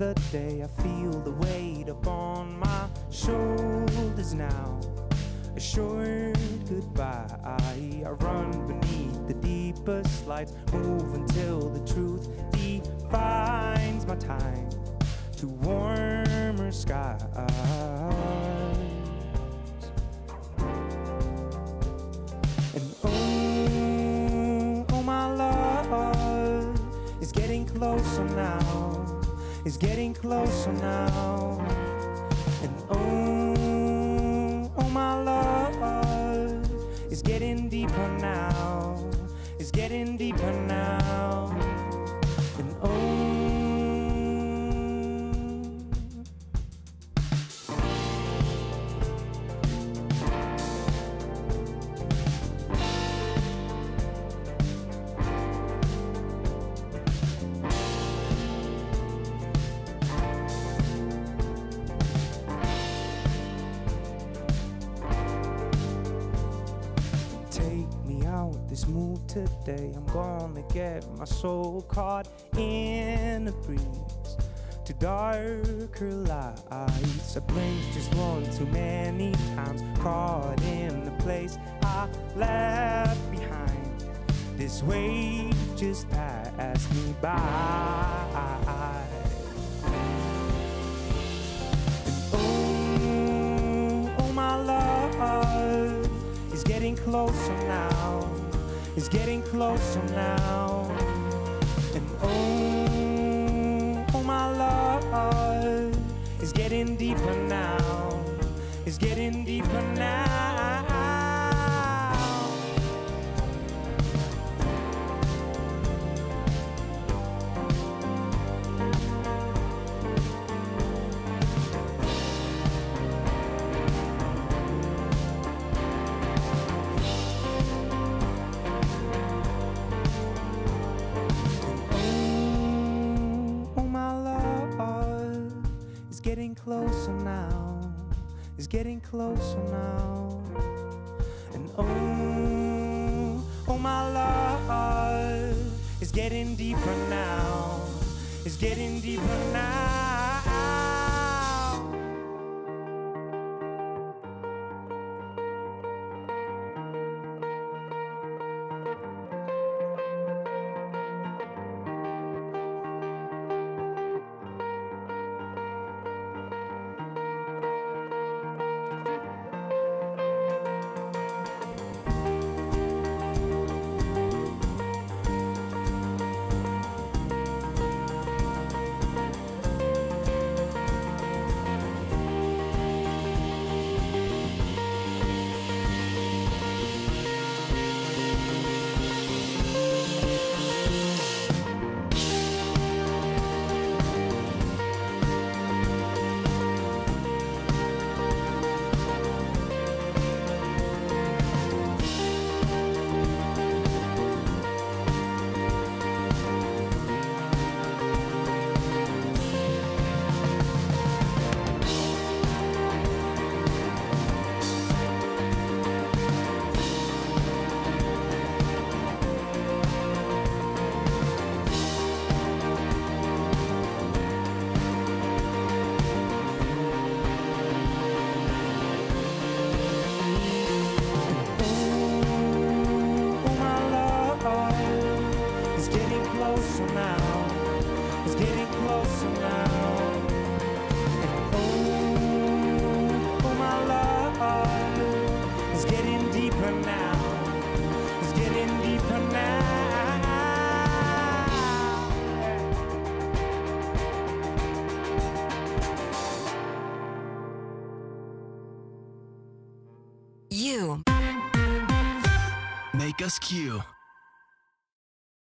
another day. I feel the weight upon my shoulders now. A short goodbye. I run beneath the deepest lights, move until the truth defines my time to warmer skies. And oh, oh my love is getting closer now, is getting closer now. And oh, oh my love is getting deeper now, It's getting deeper now. Take me out this mood today. I'm gonna get my soul caught in the breeze to darker lights. I blink just one too many times, caught in the place I left behind. This wave just passed me by. Closer now. Is getting closer now. And oh, oh my love is getting deeper now. It's getting deeper now. Getting closer now. it's getting closer now. And oh, oh my love it's getting deeper now. it's getting deeper now. You make us Q.